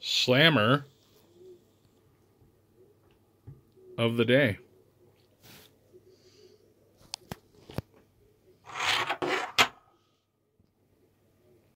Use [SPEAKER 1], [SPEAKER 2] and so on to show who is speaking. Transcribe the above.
[SPEAKER 1] slammer of the day.